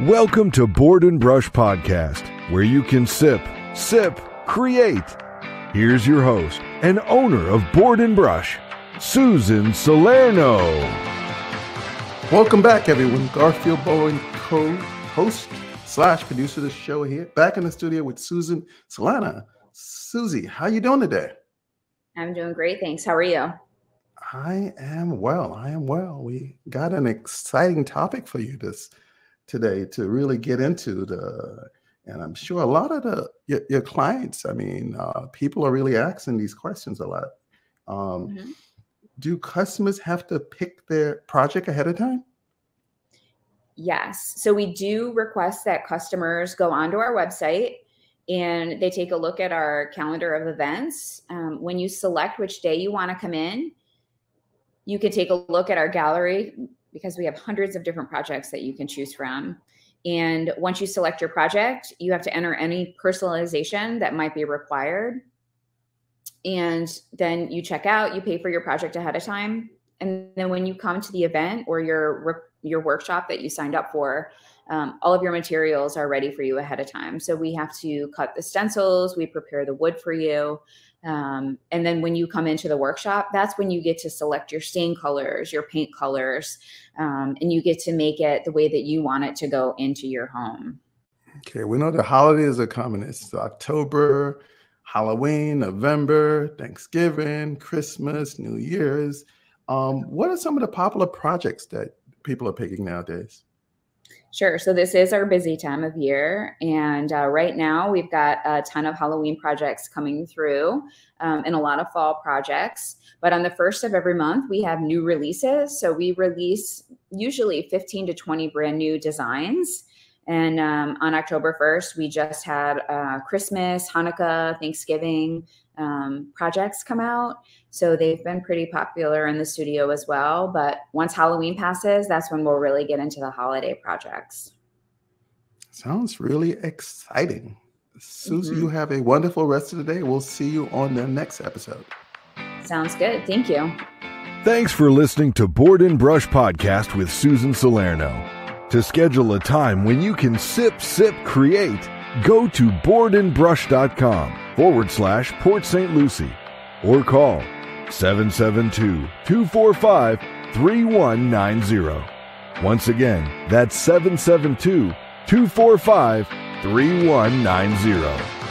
Welcome to Board and Brush Podcast, where you can sip, sip, create. Here's your host and owner of Board and Brush, Susan Solano. Welcome back, everyone. Garfield Bowen, co-host slash producer of the show here, back in the studio with Susan Solano. Susie, how you doing today? I'm doing great, thanks. How are you? I am well. I am well. We got an exciting topic for you this today to really get into the and i'm sure a lot of the your, your clients i mean uh, people are really asking these questions a lot. Um, mm-hmm. do customers have to pick their project ahead of time? Yes. So we do request that customers go onto our website and they take a look at our calendar of events. Um, when you select which day you want to come in you can take a look at our gallery because we have hundreds of different projects that you can choose from. And once you select your project, you have to enter any personalization that might be required. And then you check out, you pay for your project ahead of time. And then when you come to the event or your your workshop that you signed up for, um, all of your materials are ready for you ahead of time. So we have to cut the stencils, we prepare the wood for you, um, and then when you come into the workshop, that's when you get to select your stain colors, your paint colors, um, and you get to make it the way that you want it to go into your home. Okay, we know the holidays are coming. It's October, Halloween, November, Thanksgiving, Christmas, New Year's. Um, what are some of the popular projects that people are picking nowadays? Sure. So this is our busy time of year. And uh, right now we've got a ton of Halloween projects coming through um, and a lot of fall projects. But on the first of every month, we have new releases. So we release usually 15 to 20 brand new designs. And um, on October 1st, we just had uh, Christmas, Hanukkah, Thanksgiving um, projects come out. So they've been pretty popular in the studio as well. But once Halloween passes, that's when we'll really get into the holiday projects. Sounds really exciting. Susie, mm-hmm. you have a wonderful rest of the day. We'll see you on the next episode. Sounds good. Thank you. Thanks for listening to Board and Brush Podcast with Susan Solano. To schedule a time when you can sip, sip, create, go to boardandbrush.com forward slash Port St. Lucie or call 772 245 3190. Once again, that's 772 245 3190.